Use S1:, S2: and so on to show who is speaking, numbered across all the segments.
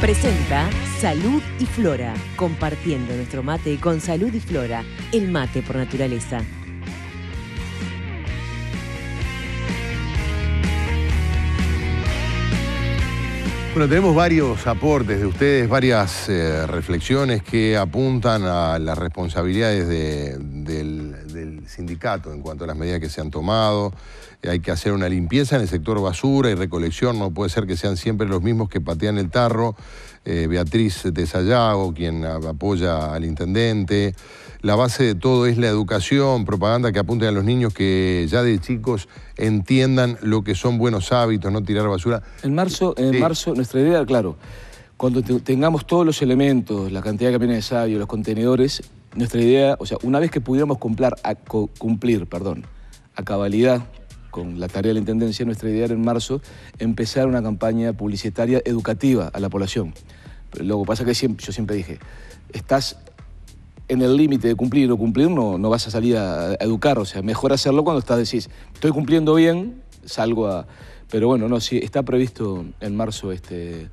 S1: Presenta Salud y Flora, compartiendo nuestro mate con Salud y Flora, el mate por naturaleza.
S2: Bueno, tenemos varios aportes de ustedes, varias eh, reflexiones que apuntan a las responsabilidades de- del, del sindicato en cuanto a las medidas que se han tomado. Eh, hay que hacer una limpieza en el sector basura y recolección, no puede ser que sean siempre los mismos que patean el tarro. Eh, Beatriz de Sayago, quien apoya al intendente. La base de todo es la educación, propaganda que apunte a los niños que ya de chicos entiendan lo que son buenos hábitos, no tirar basura.
S3: En marzo, en
S2: Sí.
S3: marzo nuestra idea, claro, cuando te- tengamos todos los elementos, la cantidad de camiones de sabio, los contenedores, nuestra idea, o sea, una vez que pudiéramos cumplir a, perdón, a cabalidad con la tarea de la Intendencia, nuestra idea era en marzo empezar una campaña publicitaria educativa a la población. Lo que pasa es que yo siempre dije, estás en el límite de cumplir o cumplir, no, no vas a salir a, a educar. O sea, mejor hacerlo cuando estás, decís, estoy cumpliendo bien, salgo a... Pero bueno, no, sí, está previsto en marzo este,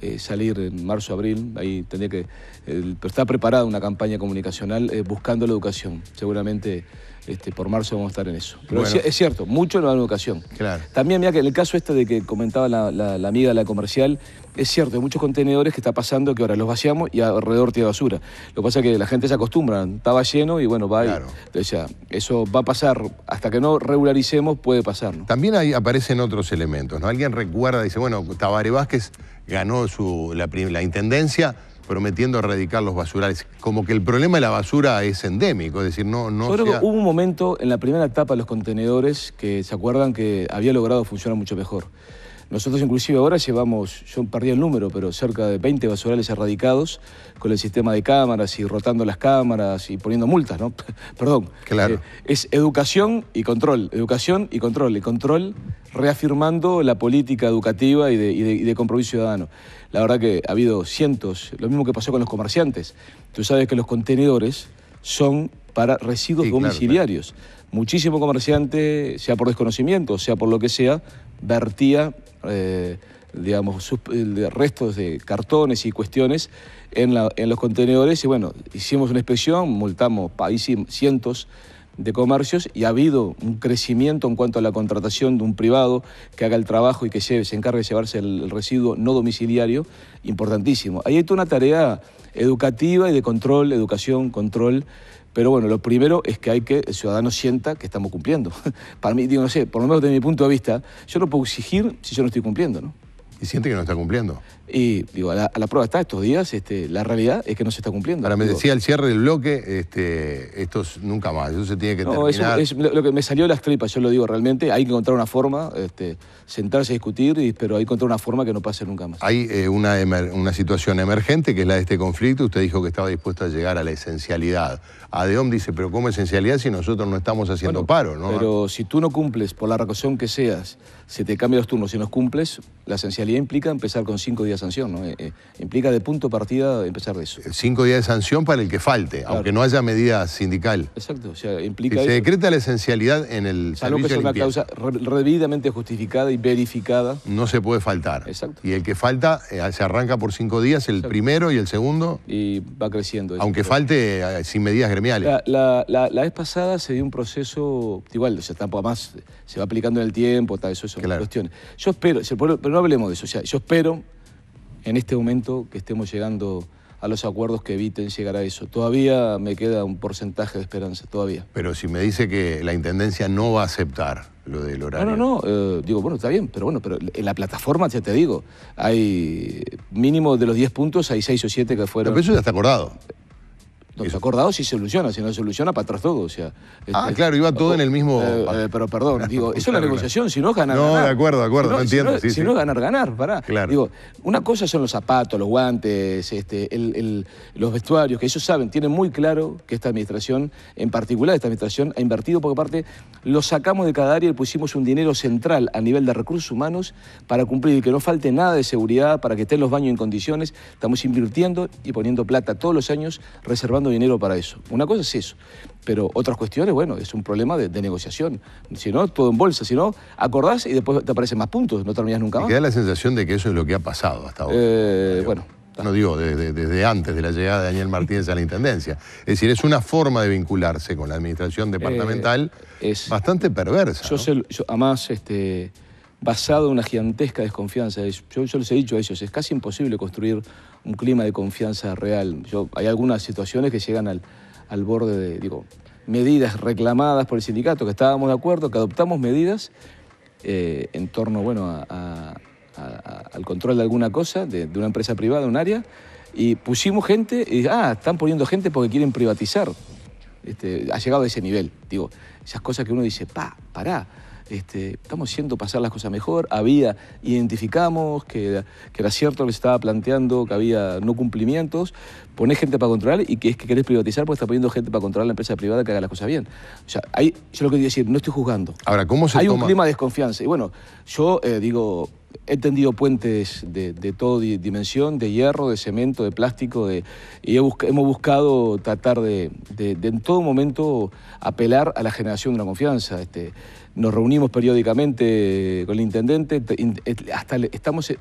S3: eh, salir, en marzo, abril, ahí tendría que... pero está preparada una campaña comunicacional eh, buscando la educación. Seguramente este, por marzo vamos a estar en eso. Pero
S2: Bueno.
S3: es, es cierto, mucho en la educación.
S2: Claro.
S3: También, mira que en el caso este de que comentaba la, la- la amiga de la comercial, es cierto, hay muchos contenedores que está pasando que ahora los vaciamos y alrededor tiene basura. Lo que pasa es que la gente se acostumbra, estaba lleno y bueno, va y-
S2: Claro.
S3: o sea, eso va a pasar, hasta que no regularicemos puede pasar, ¿no?
S2: También ahí aparecen otros elementos, ¿no? Alguien recuerda, dice, bueno, Tabaré Vázquez ganó su, la, intendencia prometiendo erradicar los basurales. Como que el problema de la basura es endémico, es decir, no, no
S3: Yo creo
S2: sea-
S3: que hubo un momento en la primera etapa de los contenedores que se acuerdan que había logrado funcionar mucho mejor. Nosotros inclusive ahora llevamos, yo perdí el número, pero cerca de 20 basurales erradicados con el sistema de cámaras y rotando las cámaras y poniendo multas, ¿no? Perdón.
S2: Claro.
S3: Eh, es educación y control, educación y control, y control reafirmando la política educativa y de, y de- y de compromiso ciudadano. La verdad que ha habido cientos, lo mismo que pasó con los comerciantes. Tú sabes que los contenedores son para residuos
S2: Sí, claro,
S3: domiciliarios. Muchísimo comerciante, sea por desconocimiento, sea por lo que sea, vertía, eh, digamos, restos de cartones y cuestiones en, los contenedores. Y bueno, hicimos una inspección, multamos pa- ahí sí, cientos de comercios y ha habido un crecimiento en cuanto a la contratación de un privado que haga el trabajo y que lleve- se encargue de llevarse el, el residuo no domiciliario, importantísimo. Ahí hay toda una tarea educativa y de control, educación, control. Pero bueno, lo primero es que hay que el ciudadano sienta que estamos cumpliendo. Para mí, digo, no sé, por lo menos desde mi punto de vista, yo no puedo exigir si yo no estoy cumpliendo, ¿no?
S2: Y siente que no está cumpliendo.
S3: Y digo, a la, a la prueba está estos días, este, la realidad es que no se está cumpliendo.
S2: Ahora me
S3: Digo,
S2: decía el cierre del bloque, este, esto es nunca más, eso se tiene que
S3: No, eso
S2: terminar.
S3: es lo que me salió de las tripas, yo lo digo realmente, hay que encontrar una forma, este, sentarse a discutir, y, pero hay que encontrar una forma que no pase nunca más.
S2: Hay eh, una, emer- una situación emergente que es la de este conflicto. Usted dijo que estaba dispuesto a llegar a la esencialidad. Adeom dice, pero ¿cómo esencialidad si nosotros no estamos haciendo
S3: Bueno,
S2: paro? ¿no?
S3: Pero si tú no cumples, por la razón que seas, se te cambian los turnos y no cumples, la esencialidad implica empezar con cinco días de sanción, ¿no? Eh, eh, implica de punto partida empezar de eso.
S2: Cinco días de sanción para el que falte, aunque no haya medida sindical.
S3: Exacto, o sea,
S2: Si
S3: implica
S2: se
S3: eso.
S2: decreta la esencialidad en el
S3: Salvo que
S2: servicio
S3: sea
S2: de
S3: una causa debidamente justificada y verificada.
S2: no se puede faltar.
S3: Exacto.
S2: Y el que falta eh, se arranca por cinco días, el primero y el segundo,
S3: y va creciendo. eso.
S2: aunque falte sin medidas gremiales.
S3: La, la- la- la vez pasada se dio un proceso, igual, o sea, tampoco más se va aplicando en el tiempo, tal, eso son
S2: Claro.
S3: cuestiones. Yo espero, se- pero pero no hablemos de eso, o sea, yo espero en este momento que estemos llegando a los acuerdos que eviten llegar a eso. Todavía me queda un porcentaje de esperanza, todavía.
S2: Pero si me dice que la Intendencia no va a aceptar lo del
S3: No,
S2: horario.
S3: no, no, eh, digo, bueno, está bien, pero bueno, pero en la plataforma, ya te digo, hay mínimo de los 10 puntos, hay 6 o 7 que
S2: No,
S3: fueron...
S2: pero eso ya está acordado.
S3: Los acordados sí se soluciona, si no se soluciona, para atrás todo. O sea,
S2: Ah,
S3: este,
S2: claro, iba todo en el mismo-
S3: Eh, eh, pero perdón, digo, eso es la negociación, si no ganar,
S2: No,
S3: ganar.
S2: de acuerdo, de acuerdo,
S3: Si
S2: no entiendo,
S3: Si no,
S2: sí,
S3: si
S2: sí.
S3: no es ganar, ganar, pará.
S2: Claro.
S3: Digo, una cosa son los zapatos, los guantes, este, el- el- los vestuarios, que ellos saben, tienen muy claro que esta administración, en particular esta administración, ha invertido, porque aparte lo sacamos de cada área y pusimos un dinero central a nivel de recursos humanos para cumplir y que no falte nada de seguridad, para que estén los baños en condiciones. Estamos invirtiendo y poniendo plata todos los años, reservando dando dinero para eso. Una cosa es eso. Pero otras cuestiones, bueno, es un problema de, negociación. Si no, todo en bolsa. Si no, acordás y después te aparecen más puntos, no terminás nunca más.
S2: Me da la sensación de que eso es lo que ha pasado hasta ahora.
S3: Eh, bueno.
S2: No digo desde, antes de la llegada de Daniel Martínez a la Intendencia. Es decir, es una forma de vincularse con la administración departamental eh, es, bastante perversa.
S3: Yo, yo además, este, basado en una gigantesca desconfianza. Yo, les he dicho a ellos, es casi imposible construir un clima de confianza real. Yo, hay algunas situaciones que llegan al, al borde de, digo, medidas reclamadas por el sindicato, que estábamos de acuerdo, que adoptamos medidas eh, en torno, bueno, al control de alguna cosa, de, una empresa privada, un área, y pusimos gente, y ah, están poniendo gente porque quieren privatizar. Este, ha llegado a ese nivel, digo, esas cosas que uno dice, pa, pará este, estamos haciendo pasar las cosas mejor, había, identificamos que, era cierto lo que se estaba planteando, que había no cumplimientos, ponés gente para controlar y que es que querés privatizar porque está poniendo gente para controlar la empresa privada que haga las cosas bien. O sea, ahí, yo lo que quería decir, no estoy juzgando.
S2: Ahora, ¿cómo se
S3: Hay un clima de desconfianza. Y bueno, yo eh, digo, he tendido puentes de, toda dimensión, de hierro, de cemento, de plástico, de, y hemos buscado tratar de, en todo momento apelar a la generación de una confianza. Este, nos reunimos periódicamente con el intendente, hasta estamos eh,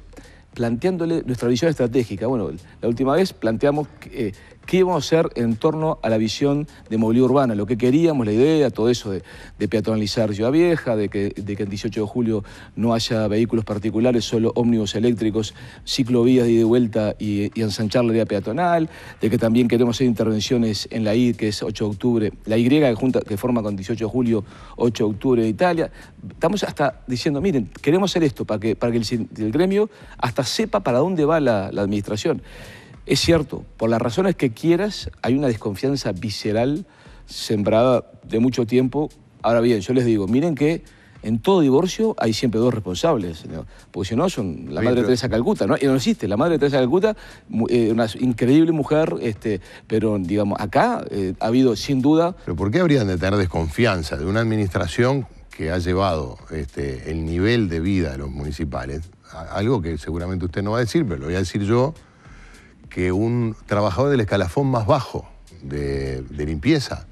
S3: planteándole nuestra visión estratégica. Bueno, la última vez planteamos eh, qué íbamos a hacer en torno a la visión de movilidad urbana, lo que queríamos, la idea, todo eso de, peatonalizar Ciudad Vieja, de que, de el 18 de julio no haya vehículos particulares, solo ómnibus eléctricos, ciclovías de vuelta y, y, ensanchar la vía peatonal, de que también queremos hacer intervenciones en la I, que es 8 de octubre, la Y que, forma con 18 de julio, 8 de octubre de Italia. Estamos hasta diciendo, miren, queremos hacer esto para que, el, gremio hasta sepa para dónde va la administración. Es cierto, por las razones que quieras, hay una desconfianza visceral sembrada de mucho tiempo. Ahora bien, yo les digo, miren que en todo divorcio hay siempre dos responsables, porque si no son la madre Teresa Calcuta, ¿no? Y no existe, la madre Teresa Calcuta, eh, una increíble mujer, este, pero digamos, acá eh, ha habido sin duda...
S2: ¿Pero por qué habrían de tener desconfianza de una administración que ha llevado este, el nivel de vida de los municipales? Algo que seguramente usted no va a decir, pero lo voy a decir yo, que un trabajador del escalafón más bajo de, limpieza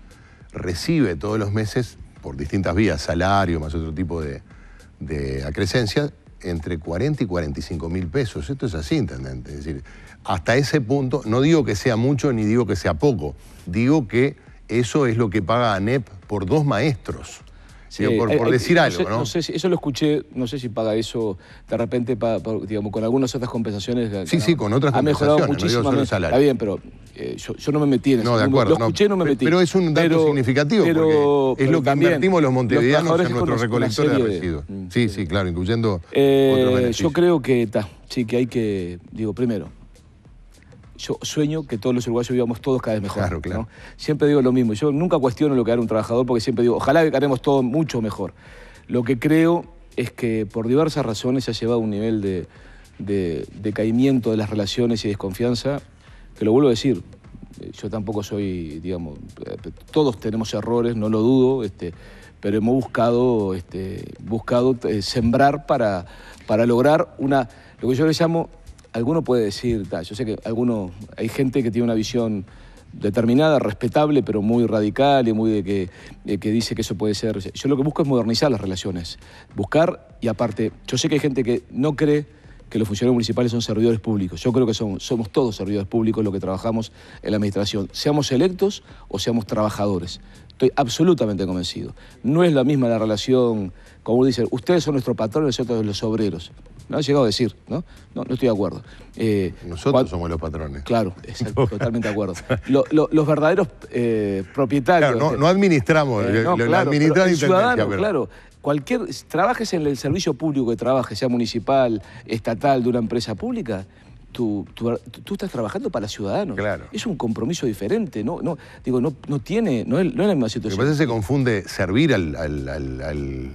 S2: recibe todos los meses, por distintas vías, salario más otro tipo de, de entre 40 y 45 mil pesos. Esto es así, intendente. Es decir, hasta ese punto, no digo que sea mucho ni digo que sea poco, digo que eso es lo que paga ANEP por dos maestros por, eh, eh, decir algo, ¿no?
S3: sé si, eso lo escuché, no sé si paga eso de repente, digamos, con algunas otras compensaciones.
S2: Sí, sí, con otras
S3: ha mejorado muchísimo. Está bien, pero eh, yo, no me metí en eso.
S2: No, de acuerdo.
S3: Lo escuché, no, me metí.
S2: Pero es un dato significativo, porque es lo que invertimos los montevideanos en nuestro recolector de residuos. Mm, sí, sí, claro, incluyendo otros
S3: Yo creo que, está, sí, que hay que, digo, primero, yo sueño que todos los uruguayos vivamos todos cada vez mejor.
S2: Claro, claro.
S3: Siempre digo lo mismo. Yo nunca cuestiono lo que hará un trabajador porque siempre digo, ojalá que haremos todo mucho mejor. Lo que creo es que por diversas razones se ha llevado a un nivel de, de, caimiento de las relaciones y desconfianza, que lo vuelvo a decir, yo tampoco soy, digamos, todos tenemos errores, no lo dudo, este, pero hemos buscado, este, buscado eh, sembrar para, para lograr una, lo que yo le llamo alguno puede decir, yo sé que alguno, hay gente que tiene una visión determinada, respetable, pero muy radical y muy de que, que dice que eso puede ser. Yo lo que busco es modernizar las relaciones, buscar, y aparte, yo sé que hay gente que no cree que los funcionarios municipales son servidores públicos. Yo creo que somos, todos servidores públicos los que trabajamos en la administración, seamos electos o seamos trabajadores. Estoy absolutamente convencido. No es la misma la relación, como dicen, ustedes son nuestros patrones, nosotros los obreros. No ha llegado a decir, ¿no? No, no estoy de acuerdo.
S2: Eh, Nosotros somos los patrones.
S3: Claro, totalmente de acuerdo. los verdaderos eh, propietarios.
S2: Claro, no, administramos, eh, no, claro, el
S3: ciudadano, claro. Cualquier, trabajes en el servicio público que trabaje, sea municipal, estatal, de una empresa pública, Tú, tú, estás trabajando para ciudadanos.
S2: Claro.
S3: Es un compromiso diferente, no, no, digo, no, no tiene, no es, no es la misma situación.
S2: a veces se confunde servir al al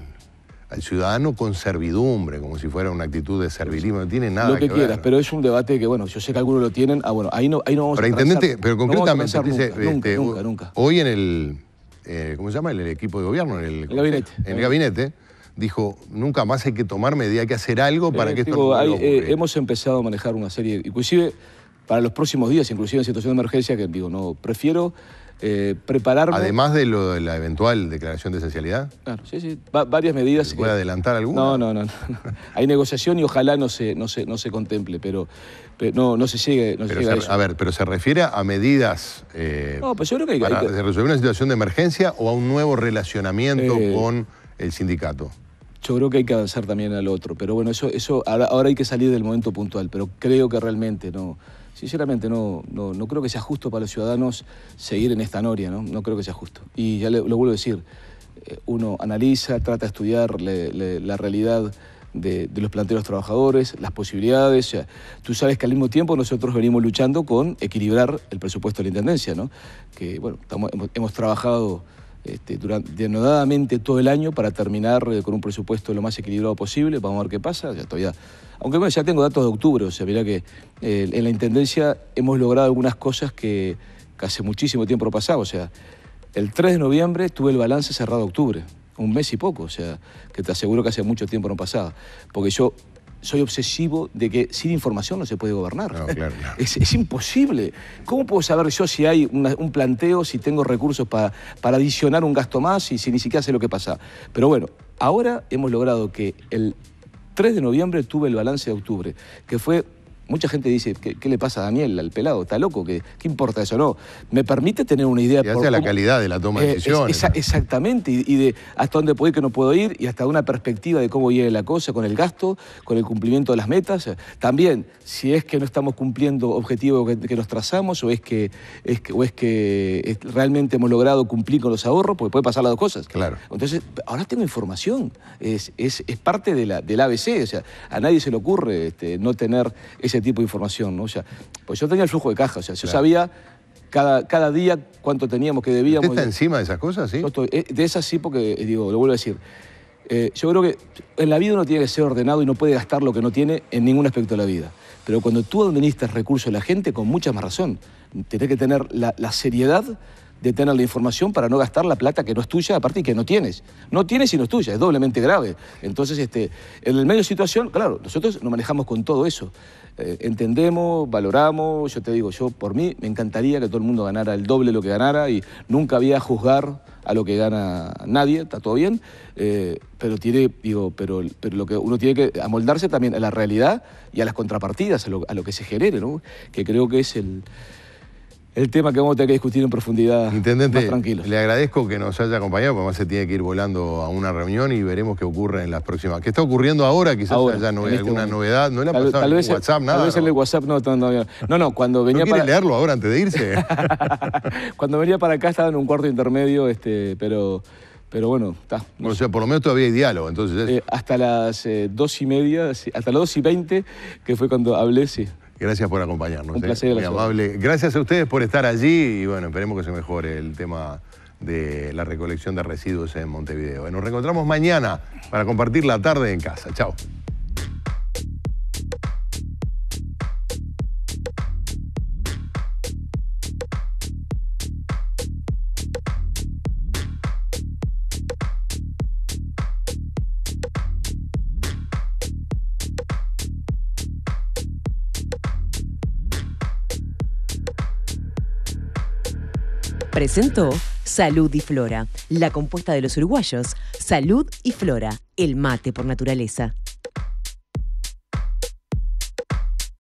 S2: ciudadano con servidumbre, como si fuera una actitud de servilismo, no tiene nada
S3: Lo que, quieras, pero es un debate que, bueno, yo sé que algunos lo tienen, ah, bueno, ahí no, ahí no vamos
S2: pero
S3: a
S2: intendente, Pero concretamente, dice,
S3: nunca, este, nunca, nunca,
S2: hoy en el, eh, ¿cómo se llama? El equipo de gobierno, en el,
S3: gabinete.
S2: En el gabinete, dijo, nunca más hay que tomar medidas, hay que hacer algo para eh, que esto no
S3: eh, Hemos empezado a manejar una serie, inclusive para los próximos días, inclusive en situación de emergencia, que digo, no, prefiero eh, prepararme.
S2: Además de lo de la eventual declaración de esencialidad.
S3: Claro, sí, sí, varias medidas.
S2: ¿Se puede adelantar alguna?
S3: No, no, no, Hay negociación y ojalá no se, no se, no se contemple, pero, no, no se llegue, a, eso.
S2: a ver, pero se refiere a medidas
S3: eh, no, pues yo creo que hay,
S2: para resolver una situación de emergencia o a un nuevo relacionamiento eh, con el sindicato.
S3: Yo creo que hay que avanzar también al otro, pero bueno, eso, eso ahora hay que salir del momento puntual, pero creo que realmente no sinceramente no, no, no, creo que sea justo para los ciudadanos seguir en esta noria, ¿no? No creo que sea justo. Y ya lo vuelvo a decir, eh, uno analiza, trata de estudiar la realidad de, los planteos trabajadores, las posibilidades. tú sabes que al mismo tiempo nosotros venimos luchando con equilibrar el presupuesto de la Intendencia, ¿no? Que, bueno, hemos, trabajado este, denodadamente todo el año para terminar eh, con un presupuesto lo más equilibrado posible. Vamos a ver qué pasa. Ya todavía, aunque bueno, ya tengo datos de octubre, o sea, mira que eh, en la Intendencia hemos logrado algunas cosas que, hace muchísimo tiempo no pasaba. O sea, el 3 de noviembre tuve el balance cerrado de octubre, un mes y poco, o sea, que te aseguro que hace mucho tiempo no pasaba. Porque yo soy obsesivo de que sin información no se puede gobernar. Es, imposible. ¿Cómo puedo saber yo si hay un planteo, si tengo recursos para, para adicionar un gasto más y si ni siquiera sé lo que pasa? Pero bueno, ahora hemos logrado que el 3 de noviembre tuve el balance de octubre, que fue Mucha gente dice, ¿qué, le pasa a Daniel, al pelado? ¿Está loco? ¿Qué, qué importa eso? No, me permite tener una idea...
S2: Y hacia la calidad de la toma de eh, decisiones.
S3: exactamente, y, de hasta dónde puedo ir, que no puedo ir, y hasta una perspectiva de cómo viene la cosa, con el gasto, con el cumplimiento de las metas. También, si es que no estamos cumpliendo objetivos que, nos trazamos, o es que, es o es que realmente hemos logrado cumplir con los ahorros, porque puede pasar las dos cosas.
S2: Claro.
S3: Entonces, ahora tengo información, es, es, parte de la, del ABC, o sea, a nadie se le ocurre este, no tener ese tipo de información, ¿no? O sea, pues yo tenía el flujo de caja, o sea, yo sabía cada, cada día cuánto teníamos que debíamos.
S2: ¿Usted está encima de esas cosas, sí?
S3: Eh, de esas sí, porque, eh, digo, lo vuelvo a decir, eh, yo creo que en la vida uno tiene que ser ordenado y no puede gastar lo que no tiene en ningún aspecto de la vida. Pero cuando tú administras recursos de la gente, con mucha más razón, tienes que tener la, la seriedad de tener la información para no gastar la plata que no es tuya, aparte y que no tienes. No tienes y no es tuya, es doblemente grave. Entonces, este, en el medio de situación, claro, nosotros nos manejamos con todo eso. Eh, entendemos, valoramos, yo te digo, yo por mí me encantaría que todo el mundo ganara el doble de lo que ganara y nunca había a juzgar a lo que gana nadie, está todo bien, eh, pero tiene, digo, pero, pero lo que uno tiene que amoldarse también a la realidad y a las contrapartidas, a lo, a lo que se genere, ¿no? que creo que es el, el tema que vamos a tener que discutir en profundidad
S2: Intendente,
S3: más
S2: Le agradezco que nos haya acompañado, porque además se tiene que ir volando a una reunión y veremos qué ocurre en las próximas. ¿Qué está ocurriendo ahora? Quizás haya no, este alguna novedad. ¿No le ha pasado tal, en WhatsApp nada?
S3: Tal vez en el WhatsApp no, no, no, no cuando venía
S2: ¿No quiere leerlo ahora antes de irse?
S3: cuando venía para acá estaba en un cuarto intermedio, este, pero... Pero bueno, está.
S2: o sea, por lo menos todavía hay diálogo, entonces.
S3: Eh, hasta las eh, dos y media, hasta las dos y veinte, que fue cuando hablé, sí.
S2: Gracias por acompañarnos.
S3: Un placer.
S2: Muy amable. Gracias a ustedes por estar allí y bueno, esperemos que se mejore el tema de la recolección de residuos en Montevideo. Nos reencontramos mañana para compartir la tarde en casa. Chao.
S1: Presentó Salud y Flora, la compuesta de los uruguayos. Salud y Flora, el mate por naturaleza.